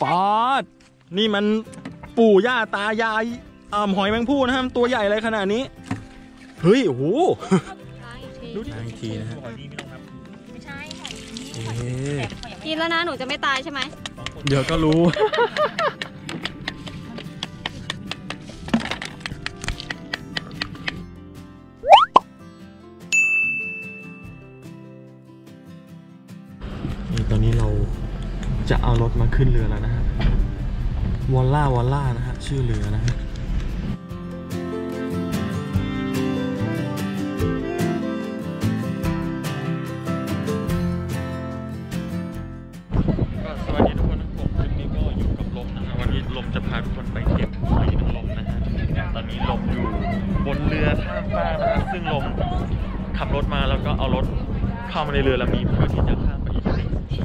ฟอด นี่มันปู่ย่าตายายอ่าหอยแมงผู้นะฮะมันตัวใหญ่เลยขนาดนี้ เฮ้ย โอ้โหดูดิอีกทีนะฮะไม่ใช่หอยเอ๊ะกินแล้วนะ หนูจะไม่ตายใช่ไหม เดี๋ยวก็รู้ จะเอารถมาขึ้นเรือแล้วนะฮะวอลล่าวอลล่านะฮะชื่อเรือนะฮะก็สวัสดีทุกคนนะครับผมคลิปนี้ก็อยู่กับลมนะฮะวันนี้ลมจะพาทุกคนไปเก็บหอยนางรมนะฮะตอนนี้ลมอยู่บนเรือข้ามฟากนะฮะซึ่งลมขับรถมาแล้วก็เอารถเข้ามาในเรือแล้วมีเพื่อที่จะข้าม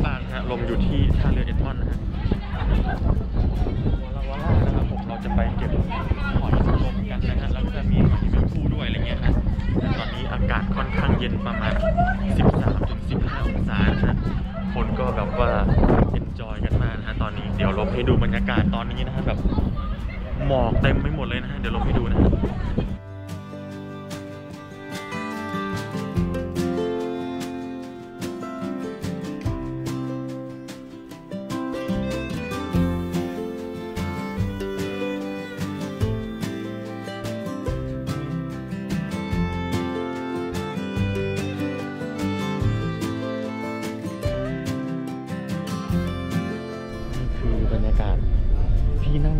ปานฮะลมอยู่ที่ท่าเรือเอ็ดมอนนะฮะวาลาวาล่านะครับผมเราจะไปเก็บหอยนางรมกันนะฮะแล้วก็จะมีหอยแมงภู่ด้วยอะไรเงี้ยฮะแต่ตอนนี้อากาศค่อนข้างเย็นประมาณ 13-15 องศานะฮะคนก็แบบว่าเอนจอยกันมากนะฮะตอนนี้เดี๋ยวลบให้ดูบรรยากาศตอนนี้นะฮะแบบหมอกเต็มไปหมดเลยนะฮะเดี๋ยวลบให้ดูนะฮะ บรรยากาศที่นั่ง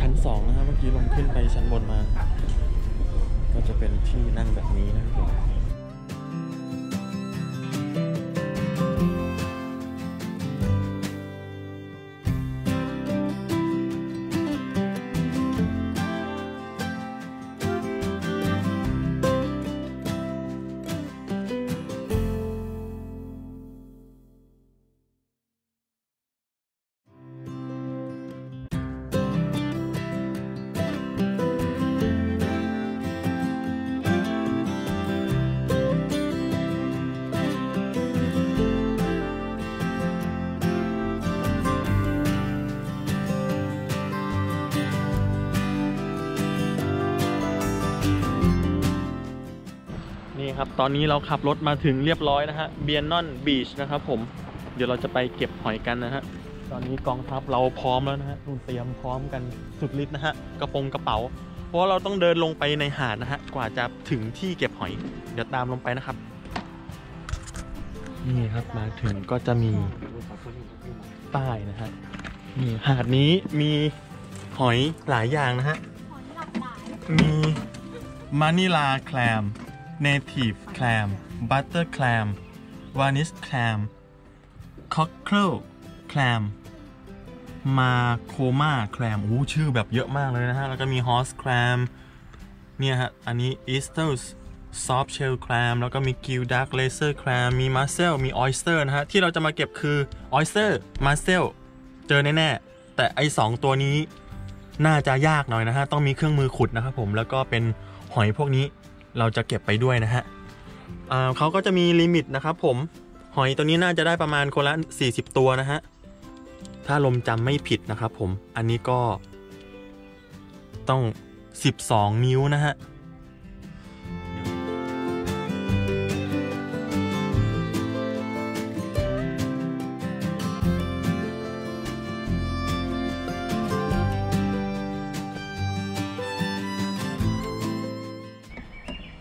ชั้นสองนะครับเมื่อกี้ลงขึ้นไปชั้นบนมา ก็จะเป็นที่นั่งแบบนี้นะครับ นี่ครับ ตอนนี้เราขับรถมาถึงเรียบร้อยนะฮะเบียนนอนบีชนะครับผม เดี๋ยวเราจะไปเก็บหอยกันนะฮะ ตอนนี้กองทัพเราพร้อมแล้วนะฮะนู่นเตรียมพร้อมกันสุดฤทธิ์นะฮะ กระโปรงกระเป๋า เพราะว่าเราต้องเดินลงไปในหาดนะฮะ กว่าจะถึงที่เก็บหอย เดี๋ยวตามลงไปนะครับ นี่ครับมาถึงก็จะมีป้ายนะฮะ นี่หาดนี้มีหอยหลายอย่างนะฮะ มี Manila clam native clam butter clam varnish clam cockle clam macoma clam โอ้ชื่อแบบเยอะมากเลยนะฮะ แล้วก็มี horse clam เนี่ยฮะ อันนี้ Eastern softshell clam แล้วก็มี geoduck razor clam มี mussel มี oyster นะฮะ ที่เราจะมาเก็บคือ oyster mussel เจอแน่ ๆ แต่ไอ้สองตัวนี้น่าจะยากหน่อยนะฮะ ต้องมีเครื่องมือขุดนะครับผมแล้วก็เป็นหอยพวกนี้ เราจะเก็บไปด้วยนะฮะเขาก็จะมีลิมิตนะครับผมหอยตัวนี้น่าจะได้ประมาณคนละ 40 ตัวนะฮะ ถ้าลมจำไม่ผิดนะครับผม อันนี้ก็ ต้อง 12 นิ้วนะฮะ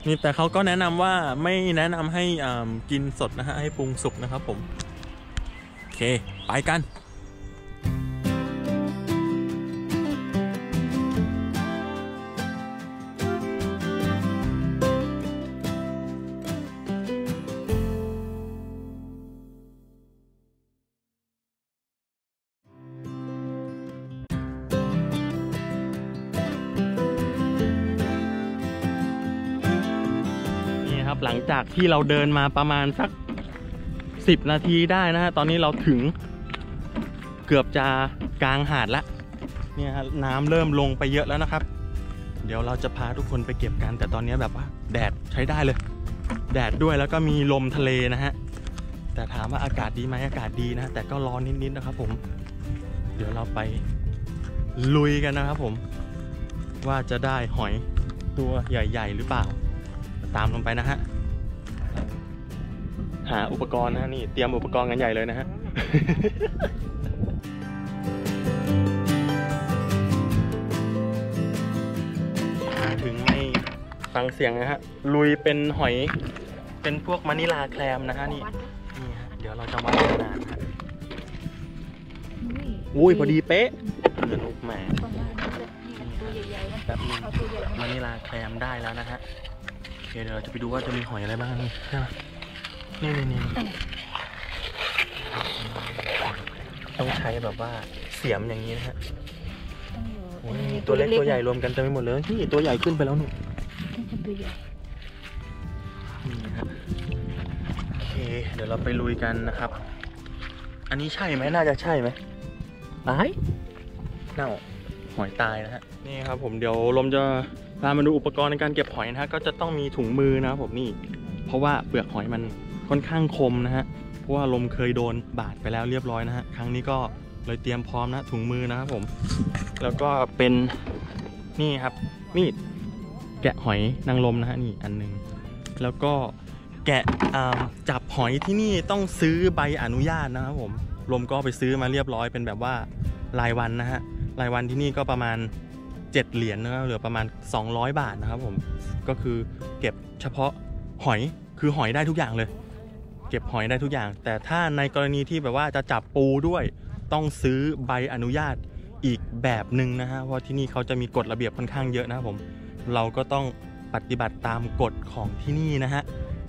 นี่แต่เขาก็แนะนำว่าไม่แนะนำให้อ่ากินสดนะฮะให้ปรุงสุกนะครับผม โอเค ไปกัน หลังจากที่เราเดินมาประมาณสัก 10 นาทีได้นะฮะตอนนี้เราถึงเกือบจะกลางหาดล้วเนี่ยฮะน้ำเริ่มลงไปเยอะแล้วนะครับ เดี๋ยวเราจะพาทุกคนไปเก็บกัน แต่ตอนนี้แบบว่าแดดใช้ได้เลย แดดด้วยแล้วก็มีลมทะเลนะฮะแต่ถามว่าอากาศดีไหมอากาศดีนะ แต่ก็ร้อนนิดๆนะครับผม เดี๋ยวเราไปลุยกันนะครับผม ว่าจะได้หอยตัวใหญ่ ๆ หรือเปล่า ตามลงไปนะฮะหาอุปกรณ์นะฮะนี่เตรียมอุปกรณ์กันใหญ่เลยนะฮะมาถึงไม่ฟังเสียงนะฮะ ลุยเป็นหอยเป็นพวกมานิลาแคลมนะฮะนี่นี่ฮะเดี๋ยวเราจะวัดขนาดนะฮะอุ้ยพอดีเป๊ะเดือนลูกแหม่ประมาณนี้เลยนี่ตัวใหญ่ๆนะแป๊บนึงเอาตัวใหญ่มานิลาแคลมได้แล้วนะฮะโอ เคเดี๋ยวเราจะไปดูว่าจะมีหอยอะไรบ้างนี่ใช่ไหมนี่นี่นี่ต้องใช้แบบว่าเสียมอย่างนี้นะฮะโอ้ยตัวเล็กตัวใหญ่รวมกันเต็มไปหมดเลยนี่ตัวใหญ่ขึ้นไปแล้วหนูตัวใหญ่นี่นะฮะโอเค เดี๋ยวเราไปลุยกันนะครับ อันนี้ใช่ไหมน่าจะใช่ไหมตายเน่าหอยตายนะฮะ นี่ครับผมเดี๋ยวลมจะพามาดูอุปกรณ์ในการเก็บหอยนะฮะก็จะต้องมีถุงมือนะครับผมนี่ เพราะว่าเปลือกหอยมันค่อนข้างคมนะฮะเพราะว่าลมเคยโดนบาดไปแล้วเรียบร้อยนะฮะครั้งนี้ก็เลยเตรียมพร้อมนะถุงมือนะครับผม แล้วก็เป็นนี่ครับมีดแกะหอยนางรมนะฮะนี่อันหนึง แล้วก็แกะจับหอยที่นี่ต้องซื้อใบอนุญาตนะครับผมรวมก็ไปซื้อมาเรียบร้อยเป็นแบบว่ารายวันนะฮะรายวันที่นี่ก็ประมาณ 7 เหรียญนะครับเหลือประมาณ 200 บาทนะครับผมก็คือเก็บเฉพาะหอยคือหอยได้ทุกอย่างเลย เก็บหอยได้ทุกอย่าง แต่ถ้าในกรณีที่แบบว่าจะจับปูด้วยต้องซื้อใบอนุญาตอีกแบบหนึ่งนะฮะเพราะที่นี่เขาจะมีกฎระเบียบค่อนข้างเยอะนะครับผม เราก็ต้องปฏิบัติตามกฎของที่นี่นะฮะ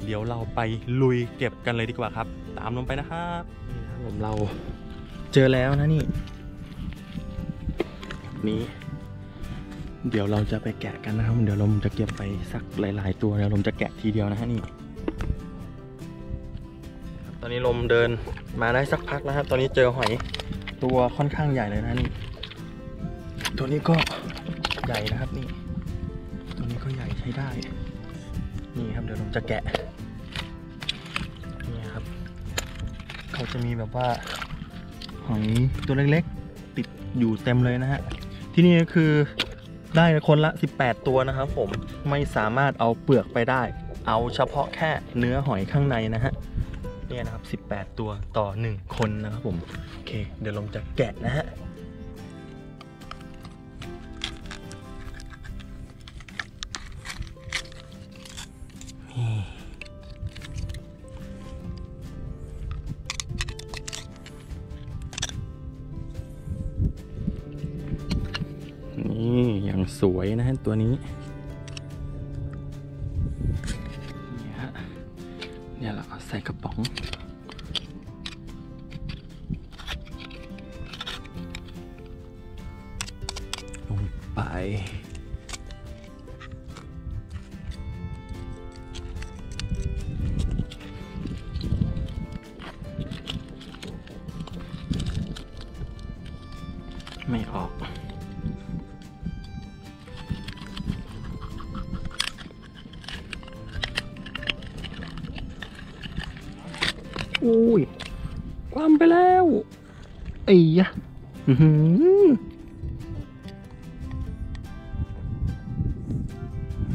เดี๋ยวเราไปลุยเก็บกันเลยดีกว่าครับ ตามลงไปนะครับนี่ครับผมเราเจอแล้วนะนี่ นี้ เดี๋ยวเราจะไปแกะกันนะครับ เดี๋ยวลมจะเก็บไปสักหลาย ๆ ตัวเดี๋ยวลมจะแกะทีเดียวนะฮะนี่ตอนนี้ลมเดินมาได้สักพักแล้วครับ ตอนนี้เจอหอยตัวค่อนข้างใหญ่เลยนะนี่ ตัวนี้ก็ใหญ่นะครับนี่ ตัวนี้ก็ใหญ่ใช้ได้ นี่ครับเดี๋ยวผมจะแกะ นี่ครับ เขาจะมีแบบว่าหอยตัวเล็กๆ ติดอยู่เต็มเลยนะฮะ ที่นี่ก็คือ ได้คนละ 18 ตัวนะครับผมไม่สามารถเอาเปลือกไปได้ เอาเฉพาะแค่เนื้อหอยข้างในนะฮะเนี่ยนะครับ 18 ตัวต่อ 1 คนนะครับผม โอเค เดี๋ยวลงจะแกะนะฮะ วยนะฮะตัวนี้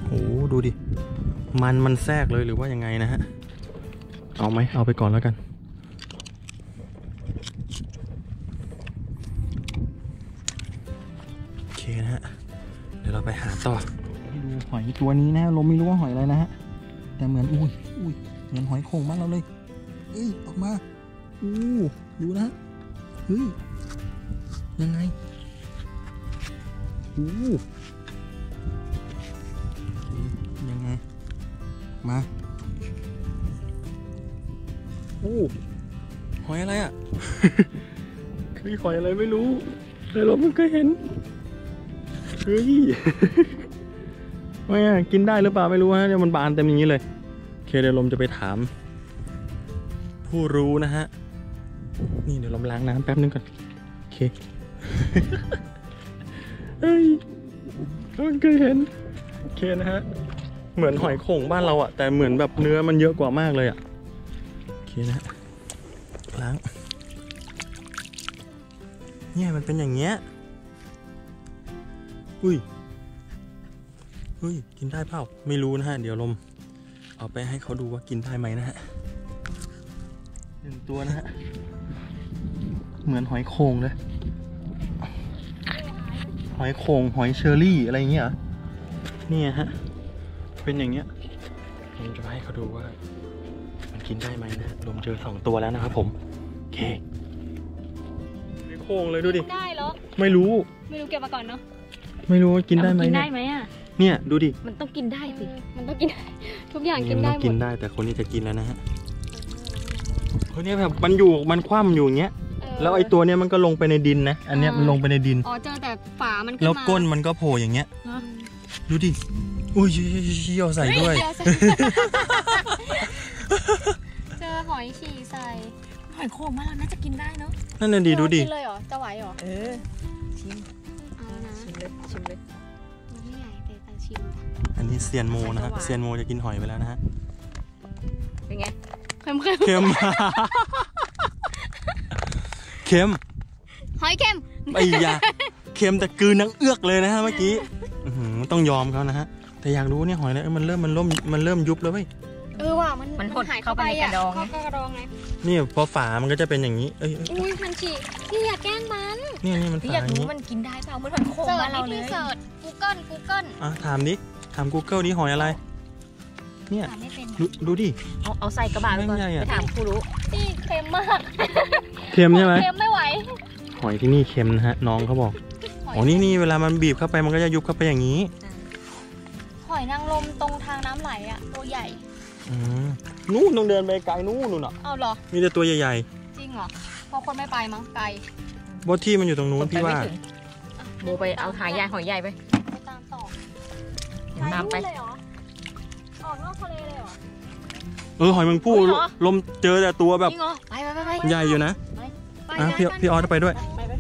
โอ้ดูดิ มันมันแทรกเลยหรือว่ายังไงนะฮะ เอาไหม เอาไปก่อนแล้วกัน โอเคนะฮะ เดี๋ยวเราไปหาต่อให้ดูหอยตัวนี้นะลมไม่รู้ว่าหอยอะไรนะฮะ แต่เหมือน อุ้ยอุ้ยเหมือนหอยโข่งบ้านเราเลย เอ้ย ออกมา อู้ดูนะเฮ้ย ยังไงอู้ยังไง มาอู้หอยอะไรอะ คือหอยอะไรไม่รู้ แต่เราเพิ่งเคยเห็น เฮ้ยไม่อะกินได้หรือเปล่าไม่รู้ฮะเนี่ยมันบานเต็มอย่างนี้เลยโอเคเดี๋ยวลมจะไปถาม ผู้รู้นะฮะ นี่เดี๋ยวลมล้างน้ำแป๊บนึงก่อน โอเค เฮ้ยเพิ่เคยเห็นโอเคนะฮะ เหมือนหอยโข่งบ้านเราอะแต่เหมือนแบบเนื้อมันเยอะกว่ามากเลยอะโอเคนะฮะล้าง เนี่ยมันเป็นอย่างเงี้ย อุ้ย อุ้ย กินได้เปล่า ไม่รู้นะฮะ เดี๋ยวลม เอาไปให้เขาดูว่ากินได้ไหมนะฮะหนึ่งตัวนะฮะ เหมือนหอยโข่งเลย หอยโข่งหอยเชอรี่อะไรอย่างเงี้ยเหรอเนี่ยฮะ เป็นอย่างเงี้ยผมจะให้เขาดูว่า มันกินได้ไหมนะลมเจอสองตัวแล้วนะครับผมโอเคหอยโข่งเลยดูดิ ได้เหรอ ไม่รู้ ไม่รู้เก็บมาก่อนเนาะ ไม่รู้ว่ากินได้ไหมกินเนี่ได้ยไหมอะ เนี่ยดูดิ มันต้องกินได้สิ มันต้องกิน ทุกอย่างกินมัได้ต้องหมกินดได้แต่คนนี้จะกินแล้วนะฮะเฮ้ยเนี่ยแบบมันอยู่มันคว่ำอยู่อย่างเงี้ย แล้วไอ้ตัวเนี้ยมันก็ลงไปในดินนะ อันเนี้ยมันลงไปในดิน อ๋อเจอแต่ฝามันขึ้นแล้วมาก้นมันก็โผล่อย่างเงี้ยเนอะดูดิ อุ้ยเชี่ยวใส่ด้วย เจอเจอหอยฉี่ใส่ หอยโข่งมาแล้วน่าจะกินได้เนาะ นั่นน่ะดีดูดิกินเลยเหรอ จะไหวเหรอ เออ ชิม เอานะ ชิมเลย ชิมเลยมันไม่ใหญ่แต่แต่ชิม อันนี้เซียนโมนะฮะใส่หวานเซียนโมจะกินหอยไปแล้วนะฮะ เป็นไง เค็มเค็ม เค็มเค็มหอยเค็มไอ้ยาเค็มแต่กลืนนังเอื้อกเลยนะฮะเมื่อกี้อื้อหือต้องยอมเขานะฮะแต่อยากรู้เนี่ยหอยเนี่ยเอ้ยมันเริ่มมันเริ่มมันเริ่มยุบแล้วเว้ยเออว่ะมันมันหดหายเข้าไปในกระดองเข้าไปกระดองไงนี่พอฝามันก็จะเป็นอย่างนี้เอ้ยเอ้ยอุ้ยมันฉี่พี่อย่าแกล้งมันเนี่ยนี่มันพี่ฝาอยากอย่างรู้นี้มันกินได้เปล่าเหมือนหอยโข่งเสิร์ชบ้านเรานี่เลพี่ยเสิร์ช Google Google อะถามดิถาม Google นี่หอยอะไร เนี่ยอ่านไม่เป็นดูดูดิ เอาเอาใส่กระบะไปก่อนไม่ใหญ่อะ ไปถามครูรู้พี่เค็มมากเค็มใช่ไหมเค็มไม่ไหวหอยที่นี่เค็มนะฮะน้องเขาบอกหอยอ๋อนี่นี่เวลามันบีบเข้าไปมันก็จะยุบเข้าไปอย่างนี้หอยนางรมตรงทางน้ำไหลอะตัวใหญ่อืมนู่นต้องเดินไปไกลนู่นนู่นอะเอาเหรอ มีแต่ตัวใหญ่จริงเหรอเพอคนไม่ไปมั้งไกลๆบที่มันอยู่ตรงนู้นพี่ว่าไปไม่ถึงโบไปเอาหายใหญ่หอยใหญ่ไป ไปตามต่อตามไป นู่นเลยเหรอ เออหอยแมงผู้อุ๊ยเหรอ ลมเจอแต่ตัวแบบจริงเหรอไปไปไปไปใหญ่อยู่นะไปอะนะพี่นั่นพี่ออสไปด้วยไปไป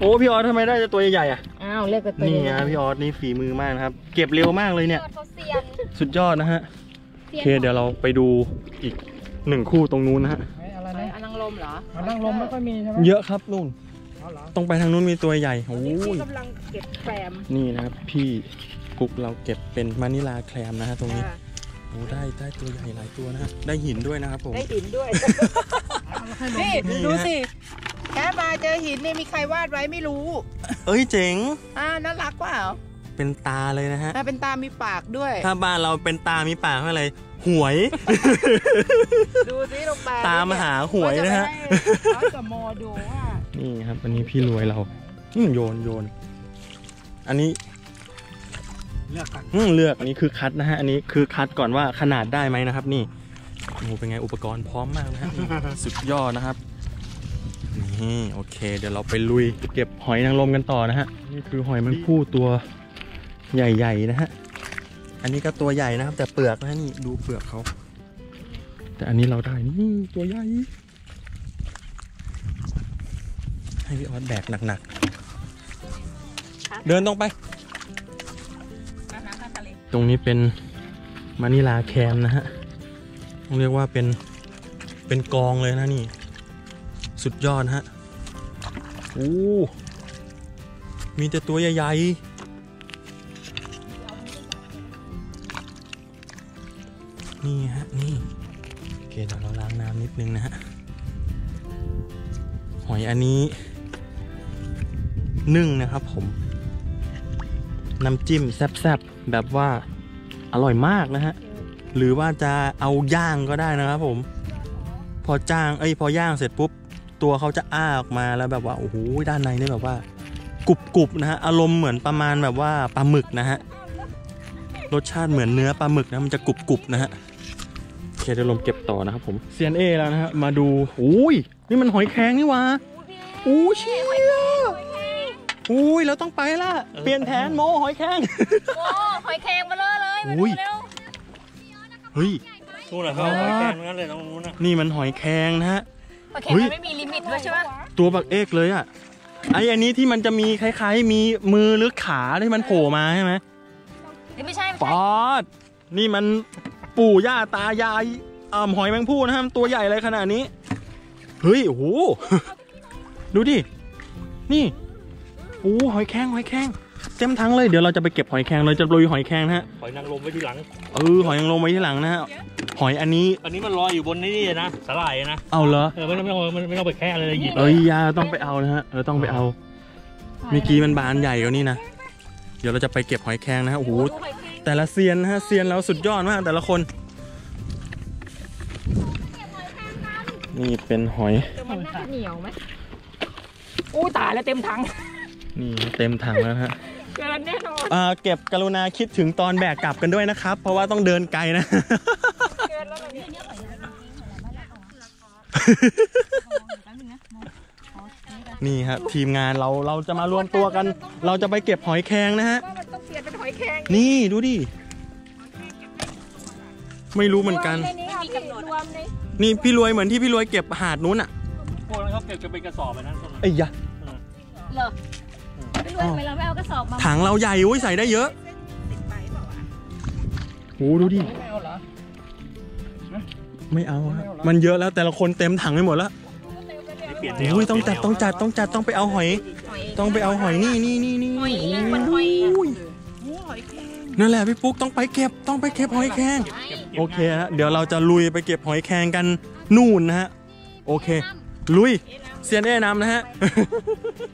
โอ้พี่ออสทำไมได้แต่ตัวใหญ่ๆอะอ้าวเรียกไปตัวนี่เดียวนะพี่ออสนี่ฝีมือมากนะครับ เก็บเร็วมากเลยเนี่ย เขาเซียนสุดยอดนะฮะเซีโอยนเคเดี๋ยวเราไปดูอีกหนึ่งคู่ตรงนู้นนะฮะอะไรไปนะอันนังลมเหรอมันนั่งลมไม่ค่อยมีใช่ไหมเยอะครับนู่นอ๋อเหรอต้องไปทางนู้นมีตัวใหญ่โอ้นี่ยพี่กำลังเก็บแฟมนี่นะครับพี่กุ๊กเราเก็บเป็นมานิลาแคลมนะฮะตรงนี้ อ่าโอ้ได้ได้ตัวใหญ่หลายตัวนะฮะได้หินด้วยนะครับผม ได้หินด้วย นี่นี่ดูฮะสิแค่มาเจอหินเนี่ยมีใครวาดไว้ไม่รู้ เอ้ยเจ๋งอ่าน่ารักเปล่า เป็นตาเลยนะฮะอ่าเป็นตามีปากด้วย ถ้าบ้านเราเป็นตามีปากเท่าไหร่หวย ดูสิลงไปตามหาหวยนะฮะเขาจะมอดูว่านี่ครับอันนี้พี่รวยเราอืมโยนโยน อันนี้ เลือกกันอืมเลือกอันนี้คือคัดนะฮะอันนี้คือคัดก่อนว่าขนาดได้ไหมนะครับ นี่โอ้โหเป็นไงอุปกรณ์พร้อมมากนะฮะสุดยอดนะครับนี่โอเค เดี๋ยวเราไปลุยเก็บหอยนางรมกันต่อนะฮะนี่คือหอยแมันผู้ตัวใหญ่ๆนะฮะอันนี้ก็ตัวใหญ่นะครับ แต่เปลือกนะฮะนี่ดูเปลือกเขาแต่อันนี้เราได้นี่ตัวใหญ่ให้พี่ออสแบกหนักๆ เดินตรงไป ตรงนี้เป็นมานิลาแคมนะฮะต้องเรียกว่าเป็นเป็นกองเลยนะนี่ สุดยอดฮะโอ้มีแต่ตัวใหญ่ๆ นี่ฮะ นี่ โอเคเดี๋ยวเราล้างน้ำนิดนึงนะฮะ หอยอันนี้นึ่งนะครับผม น้ำจิ้มแซ่บๆแบบว่าอร่อยมากนะฮะ หรือว่าจะเอาย่างก็ได้นะครับผม พอจ้างเอ้ยพอย่างเสร็จปุ๊บ ตัวเขาจะอ้าออกมาแล้วแบบว่าโอ้โหด้านในนี่แบบว่ากรุบกรุบๆนะฮะอารมณ์เหมือนประมาณแบบว่าปลาหมึกนะฮะรสชาติเหมือนเนื้อปลาหมึกนะมันจะกรุบกรุบๆนะฮะโอเคเดี๋ยวลมเก็บต่อนะครับผมเซียนเอแล้วนะฮะมาดูอุ้ยนี่มันหอยแครงนี่วะอู้เชี่ย อุ้ยเราต้องไปละเปลี่ยนแผนโมหอยแครงโอ้หอยแครงมาเลยเลยมาอุ้ดูยเร็วเฮ้ยนู่นน่ะเขาเอาหอยแครงทั้งนั้นเลยตรงนู้นน่ะนี่มันหอยแครงนะฮะโอเคเฮ้ยมันไม่มีลิมิตด้วยใช่ปะตัวบักเอกเลยอะไออันนี้ที่มันจะมีคล้ายๆ มีมือหรือขาที่มันโผล่มาใช่ไหมเอ้ยไม่ใช่ไม่ฟใช่อดนี่มันปู่ย่าตายายอ่าหอยแมงผู้นะฮะมันตัวใหญ่เลยขนาดนี้ เฮ้ยโอ้โหดูดิ นี่ โอ้หอยแครงหอยแครงเต็มทั้งเลยเดี๋ยวเราจะไปเก็บหอยแครงเราจะลุยหอยแครงนะฮะหอยนางรมไว้ที่หลังเออหอยนางรมไว้ที่หลังนะฮะหอยอันนี้ อันนี้มันลอยอยู่บนนี่นะสาหร่ายนะเอาเหรอเออไม่ต้องไม่ต้องไม่ต้องไปแค่อะไรเลยหยิบเอ้ยอยาต้องไปเอานะฮะเราต้องไปเอาเมื่อกี้มันบานใหญ่กว่านี่นะเดี๋ยวเราจะไปเก็บหอยแครงนะฮะโอ้โหแต่ละเซียนนะฮะเซียนเราสุดยอดมากแต่ละคนนี่เป็นหอยมันน่าจะเหนียวไหมอู้ตายแล้วเต็มถัง นี่เต็มถังแล้วนะฮะเกินแน่นอนอ่าเก็บกรุณาคิดถึงตอนแบกกลับกันด้วยนะครับ เพราะว่าต้องเดินไกลนะเกินแล้วเนี่ยนี่ครับทีมงานเราเราจะมารวมตัวกัน เราจะไปเก็บหอยแครงนะฮะว่ามันต้องเปลี่ยนเป็นหอยแครงนี่ดูดิไม่รู้เหมือนกันในนี้ค่ะพี่รวมในนี่พี่รวยเหมือนที่พี่รวยเก็บหาดนู้นอะพวกนั้นเขาเก็บกันเป็นกระสอบไปนั้นต้นไอ้ยะเหรอ ไม่รู้ทำไมเราไม่เอากระสอบมาถังเราใหญ่อุ้ยใส่ได้เยอะโอ้ดูดิไม่เอาเหรอไม่เอาครับมันเยอะแล้วแต่ละคนเต็มถังไปหมดแล้วเปลี่ยนโอ้ยต้องจัดต้องจัดต้องจัดต้องไปเอาหอย ต้องไปเอาหอยนี่นี่นี่นี่หอยอีกมันหอยโอ้ยโอ้หอยแครงนั่นแหละพี่ปุ๊กต้องไปเก็บต้องไปเก็บหอยแครงโอเคฮะเดี๋ยวเราจะลุยไปเก็บหอยแครงกันนู่นนะฮะโอเค ลุย เซียนเอ้นำนะฮะ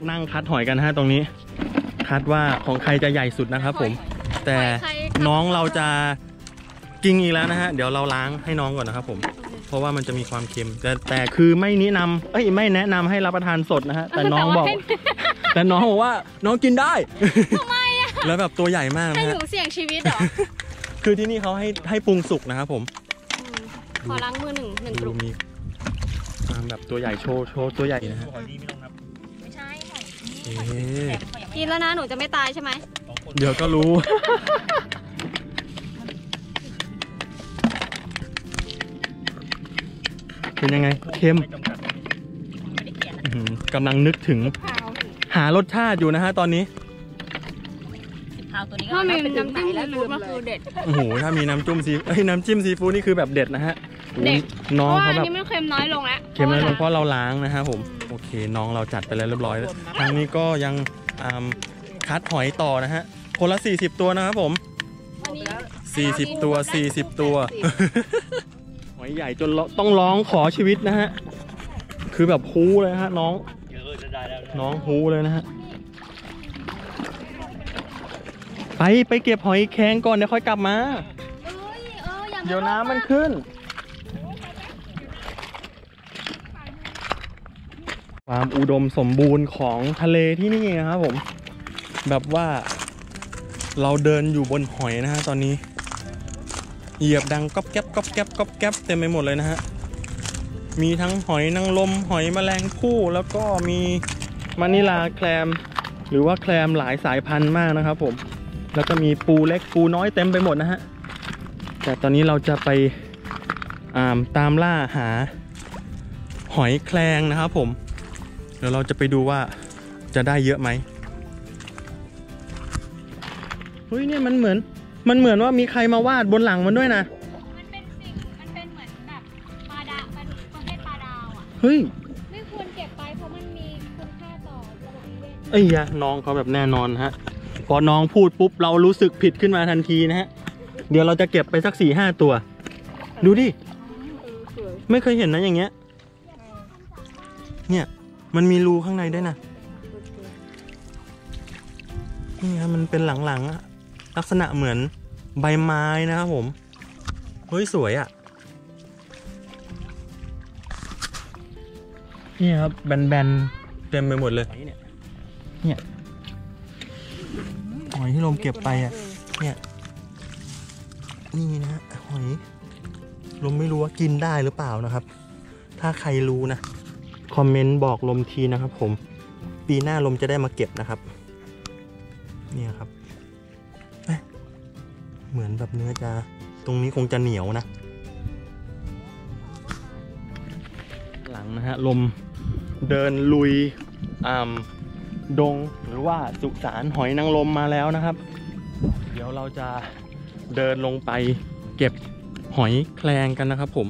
นั่งคัดหอยกันนะฮะตรงนี้ คัดว่าของใครจะใหญ่สุดนะครับผม แต่น้องเราจะกินอีกแล้วนะฮะ เดี๋ยวเราล้างให้น้องก่อนนะครับผม เพราะว่ามันจะมีความเค็ม แต่แต่คือไม่แนะนำเอ้ยไม่แนะนำให้รับประทานสดนะฮะ แต่น้องบอก แต่น้องบอกว่าน้องกินได้ทำไมอะแล้วแบบตัวใหญ่มากให้นะหฮะนูเสี่ยงชีวิตเหรอ คือที่นี่เขาให้ให้ปรุงสุกนะครับผม ขอล้างมือหนึ่งหนึ่งกดูลุ่มมีความแบบตัวใหญ่โชว์โชว์ตัวใหญ่นะฮะหอยดีไม่ต้องนับไม่ใช่หอยเอ๊ะกินแล้วนะหนูจะไม่ตายใช่ไหมสองคนเดี๋ยวก็รู้ เป็นยังไงเค็มไม่จำกัดไม่ได้เขียนนะอื้อหือกำลังนึกถึงพาวหารสชาติอยู่นะฮะตอนนี้พาวตัวนี้ก็ถ้ามีเป็นน้ำจิ้มซีฟู้ดมันคือเด็ด โอ้โห ถ้ามีน้ำจุ้มซีเอ้ยน้ำจิ้มซีฟู้ดนี่คือแบบเด็ดนะฮะโอ้โห เด็ดน้องเพราะว่าเขาอันแบบนี้มันเค็มน้อยลงแล้วเค็มแล้วเพราะเราล้างนะฮะผมโอเคน้องเราจัดไปแล้วเรียบร้อยแล้วทางนี้ก็ยังอ่าคัดหอยต่อนะฮะคนละ 40 ตัวนะครับผมอันนี้40 ตัว 40 ตัว หอยใหญ่จนเราต้องร้องขอชีวิตนะฮะ คือแบบฮู้เลยฮะน้องเดี๋ยวเออจะได้แล้วนะน้องฮู้เลยนะฮะ ไปไปเก็บหอยแครงก่อนเดี๋ยวค่อยกลับมาเอ้ยเอออย่ามาเดี๋ยวน้ำมันขึ้น ความอุดมสมบูรณ์ของทะเลที่นี่นะครับผม แบบว่าเราเดินอยู่บนหอยนะฮะตอนนี้ เหยียบดังก๊อบแก๊บก๊อบแก๊บก๊อบแก๊บเต็มไปหมดเลยนะฮะ มีทั้งหอยนางรมหอยแมลงภู่แล้วก็มีมานิลาแคลม หรือว่าแคลมหลายสายพันธุ์มากนะครับผม แล้วก็มีปูเล็กปูน้อยเต็มไปหมดนะฮะ แต่ตอนนี้เราจะไปาตามล่าหาหอยแคลงนะครับผม เดี๋ยวเราจะไปดูว่าจะได้เยอะไหมเฮ้ยเนี่ยมันเหมือน มันเหมือนว่ามีใครมาวาดบนหลังมันด้วยนะ มันเป็นสิ่งมันเป็นเหมือนแบบปลาดาปลาดุกประเภทปลาดาวอะเฮ้ยไม่ควรเก็บไปเพราะมันมีคุณค่าต่อระบบนิเวศเอ้ยยะน้องเขาแบบแน่นอนฮะพอน้องพูดปุ๊บเรารู้สึกผิดขึ้นมาทันทีนะฮะ เดี๋ยวเราจะเก็บไปสักสี่ห้าตัว ดูดิ ไม่เคยเห็นนะอย่างเงี้ยเนี่ย มันมีรูข้างในด้วยนะนี่ครับมันเป็นหลังๆอะลักษณะเหมือนใบไม้นะครับผม เฮ้ย สวยอะนี่ครับ แบนๆ เต็มไปหมดเลย เนี่ยหอยที่ลมเก็บไปอะ เนี่ย นี่นะหอยลมไม่รู้ว่ากินได้หรือเปล่านะครับ ถ้าใครรู้นะ คอมเมนต์บอกลมทีนะครับผม ปีหน้าลมจะได้มาเก็บนะครับเนี่ยครับเเหมือนแบบเนื้อจะตรงนี้คงจะเหนียวนะ หลังนะฮะลมเดินลุยอ่าดงหรือว่าสุสานหอยนางรมมาแล้วนะครับ เดี๋ยวเราจะเดินลงไปเก็บหอยแคลงกันนะครับผม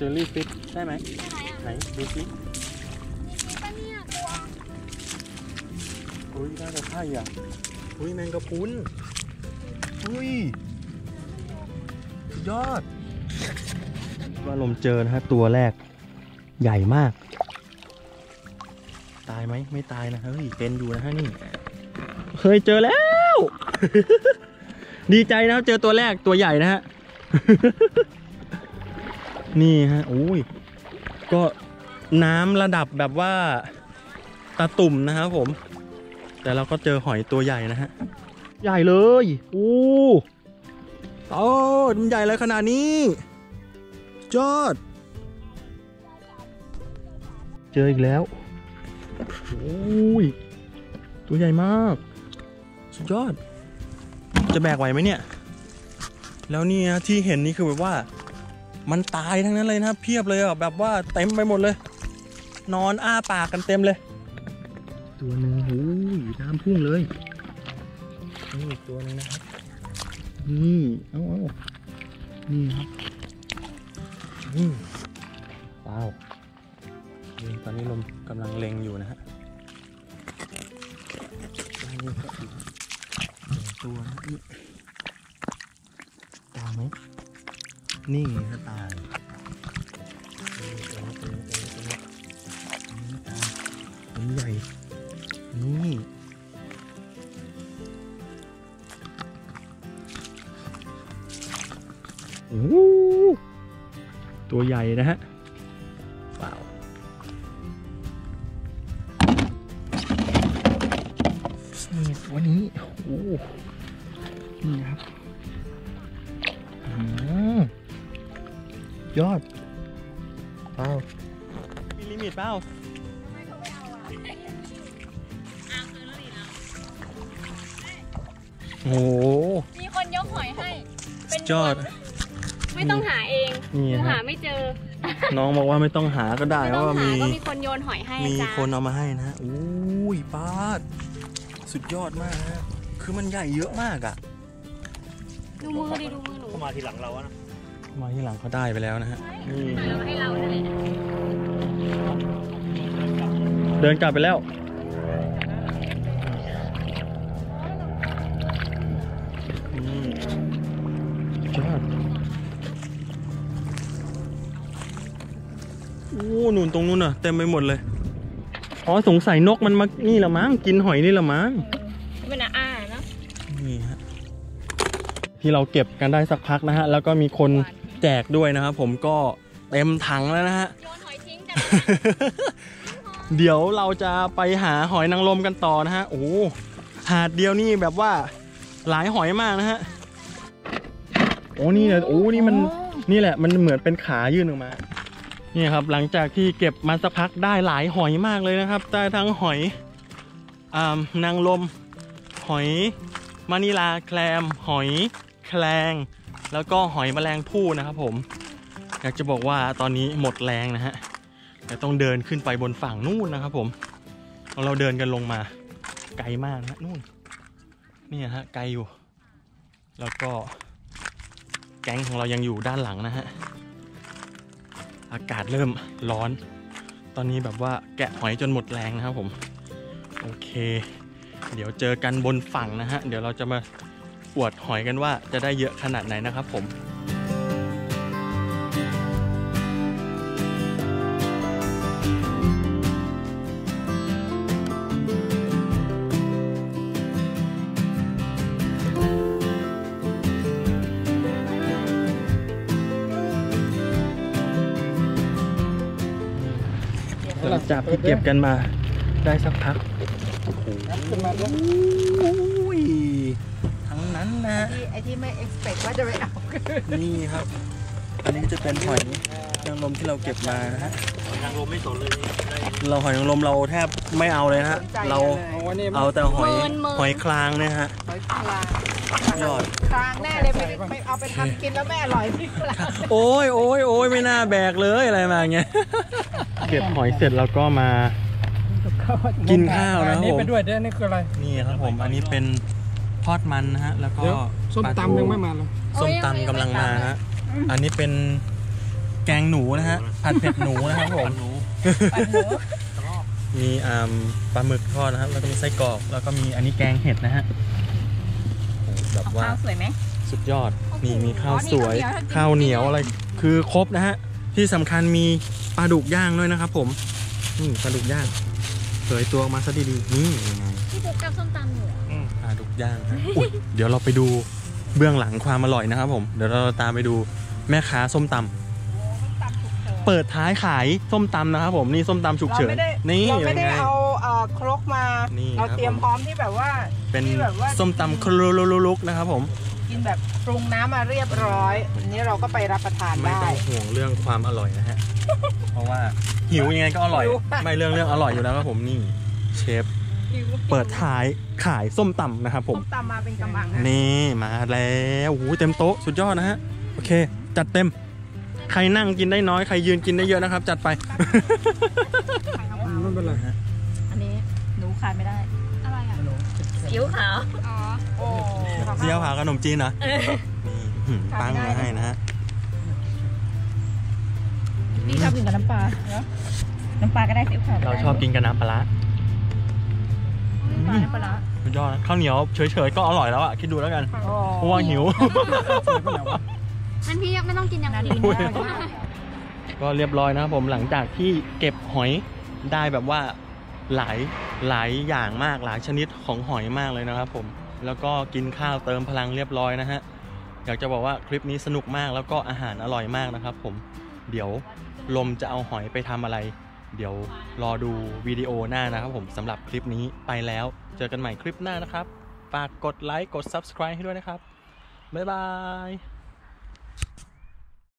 เจอรี่ฟิชใช่ไหมใช่ไหมอะไหนดูสิมีปะเนี่ยตัวอุ้ยน่าจะใช่อะอุ้ยแมงกะพรุนอุ้ยสุดยอดว่าลมเจอนะฮะตัวแรกใหญ่มาก ตายไหมไม่ตายนะเฮ้ยเป็นอยู่นะฮะนี่เคยเจอแล้ว ดีใจนะครับเจอตัวแรกตัวใหญ่นะฮะ นี่ฮะโอ้ยก็น้ำระดับแบบว่าตาตุ่มนะครับผม แต่เราก็เจอหอยตัวใหญ่นะฮะ ใหญ่เลยโอ้โอ้มันใหญ่เลยขนาดนี้ จอด เจออีกแล้วโอ้ยตัวใหญ่มาก สุดยอด จะแบกไหวไหมเนี่ย แล้วเนี่ยที่เห็นนี่คือแบบว่า มันตายทั้งนั้นเลยนะเพียบเลยอะแบบว่าเต็มไปหมดเลย นอนอ้าปากกันเต็มเลย ตัวหนึ่งโอ้ยน้ำพุ่งเลยนี่อีกตัวหนึงนะครับนี่เอาเอานี่ครับอืมว้าวนี่ตอนนี้ลมกำลังเล็งอยู่นะฮะด้านนี้ก็อีกหนึ่งตัวนะนี่ตายไหม นี่งก็ตายนี่ตัวนี้ตัวนี้ตัวนี้ตัวนี้ตัวนี้ตายตัวนี้ใหญ่ นี่โอ้ตัวใหญ่นะฮะว้าวนี่ตัวนี้โอ้ ยอดเปล่ามีลิมิตเปล่าโอ้โหมีคนยกหอยให้ เป็นยอด ไม่ต้องหาเองนี่หนูฮะหาไม่เจอ น้องบอกว่าไม่ต้องหาก็ได้ไม่เพต้องราะว่าหามี ก็มีคนโยนหอยให้มีจ้าคนเอามาให้นะฮะอุ้ยป้าด สุดยอดมากนะฮะ คือมันใหญ่เยอะมากอะดูมือดิดูมือหนู เข้ามาทีหลังเราอะนะ มาที่หลังเขาได้ไปแล้วนะฮะนี่มาให้เรานั่นแหละเดินกลับไปแล้วนี่ยอดโอ้หนุนตรงนู้นอะเต็มไปหมดเลย อ๋อสงสัยนกมันมา นี่ละมั้ง กินหอยนี่ละมั้งเป็นอาอาเนาะนี่ฮะที่เราเก็บกันได้สักพักนะฮะ แล้วก็มีคน แจกด้วยนะครับผมก็เต็มถังแล้วนะฮะ โยนหอยทิ้งกันเดี๋ยวเราจะไปหาหอยนางรมกันต่อนะฮะ โอ้โหหาดเดียวนี่แบบว่าหลายหอยมากนะฮะ โอ้นี่เนี่ยโอ้นี่มันนี่แหละ มันเหมือนเป็นขายื่นออกมา นี่ครับ หลังจากที่เก็บมาสักพักได้หลายหอยมากเลยนะครับ ได้ทั้งหอยอ่านางรมหอยมานิลาแคลม หอยแคลง แล้วก็หอยแมลงภู่นะครับผม อยากจะบอกว่าตอนนี้หมดแรงนะฮะแต่ต้องเดินขึ้นไปบนฝั่งนู่นนะครับผมเราเราเดินกันลงมา ไกลมากนะนู่นนี่ฮะไกลอยู่ แล้วก็แก๊งของเรายังอยู่ด้านหลังนะฮะ อากาศเริ่มร้อน ตอนนี้แบบว่าแกะหอยจนหมดแรงนะครับผม โอเค เดี๋ยวเจอกันบนฝั่งนะฮะ เดี๋ยวเราจะมา อวดหอยกันว่าจะได้เยอะขนาดไหนนะครับผมหลังจากที่เก็บกันมาได้สักพักขึ้นมาด้วยอุ้ยทั้ง นั้นนะฮะไอ้ที่ไม่ expect ว่าจะไปเอานี่ครับ อันนี้จะเป็นหอยนางรมที่เราเก็บมานะฮะนางรมไม่สนเลยนี่ได้เราหอยนางรมเราแทบไม่เอาเลยนะฮะเราเอาแต่หอยหอยคลางเนี่ยฮะหอยคลางยอดคลางแน่เลยไปไปเอาไปทำกินแล้วไม่อร่อยที่คลางโอ้ยโอ้ยโอ้ยไม่น่าแบกเลยอะไรมาอย่างเงี้ยเก็บหอยเสร็จแล้วก็มากินข้าวนะครับนี่ผมไปด้วยเด้อนี่คืออะไรนี่ครับผมอันนี้เป็น ทอดมันนะฮะ แล้วก็เดี๋ยวส้มปลาทูตำยังไม่มาเลยส้มตำกำลังมาฮะ อันนี้เป็นแกงหนูนะฮะ ผัดเผ็ดหนูนะครับผมหนูมีอ่าปลาหมึกทอดนะครับ แล้วก็มีไส้กรอก แล้วก็มีอันนี้แกงเห็ดนะฮะโอ้แบบว่า ข้าวสวยไหม สุดยอด นี่มีข้าวอ๋อนี่สวยข้าข้าววเหเหนีนียยวว อะไรคือครบนะฮะ ที่สำคัญมีปลาดุกย่างด้วยนะครับผม นี่ปลาดุกย่างเผยตัวออกมาซะดีๆ นี่ยังไงพี่ปุ๊กกับส้มต ย่างฮะอุ๊ยเดี๋ยวเราไปดูเบื้องหลังความอร่อยนะครับผม เดี๋ยวเราตามไปดูแม่ค้าส้มตำเปิดท้ายขายส้มตำนะครับผมนี่ส้มตำฉุกเราเฉินไม่ได้นี่เราเป็ไม่นได้ไงเอาเอ่อครกมานี่เราครับ เตรียมผมพร้อมที่แบบว่าเป็นที่แบบว่าส้มตำคลุลุกๆนะครับผม กินแบบปรุงน้ำมาเรียบร้อยอันนี้เราก็ไปรับประทานไม่ได้ ต้องห่วงเรื่องความอร่อยนะฮะ เพราะว่าหิวยังไงก็อร่อย หิว ไม่เรื่องเรื่องอร่อยอยู่แล้วครับผมนี่ เชฟ เปิดท้ายขายส้มตำนะครับผม ส้มตำมาเป็นกำลังนะนี่มาแล้วโอ้โหเต็มโต๊ะสุดยอดนะฮะ โอเค จัดเต็ม ใครนั่งกินได้น้อย ใครยืนกินได้เยอะนะครับ จัดไป ไม่เป็นไรฮะอันนี้หนูขาดไม่ได้ อะไรอะซีอิ๊วขาว อ๋อ โอ้เจียวผาขนมจีนเหรอนี่หืมปังมาให้นะฮะพี่ชอบกินกับน้ำปลาเนาะน้ำปลาก็ได้ซีอิ๊วขาวก็เราได้ชอบกินกับน้ำปลาร้า ปลาน้ำปลาร้าสุดยอดนะข้าวเหนียวเฉยๆก็อร่อยแล้วอะคิดดูแล้วกันเพราะว่าหิวงั้นพี่ไม่ต้องกินอย่างอื่นอุ้ยก็เรียบร้อยนะครับผมหลังจากที่เก็บหอยได้แบบว่าหลายหลายอย่างมากหลายชนิดของหอยมากเลยนะครับผมแล้วก็กินข้าวเติมพลังเรียบร้อยนะฮะอยากจะบอกว่าคลิปนี้สนุกมากแล้วก็อาหารอร่อยมากนะครับผมเดี๋ยวลมจะเอาหอยไปทำอะไร เดี๋ยวรอดูวิดีโอหน้านะครับผมสำหรับคลิปนี้ไปแล้ว เจอกันใหม่คลิปหน้านะครับ ฝากกดไลค์กด subscribe ให้ด้วยนะครับ บ๊ายบาย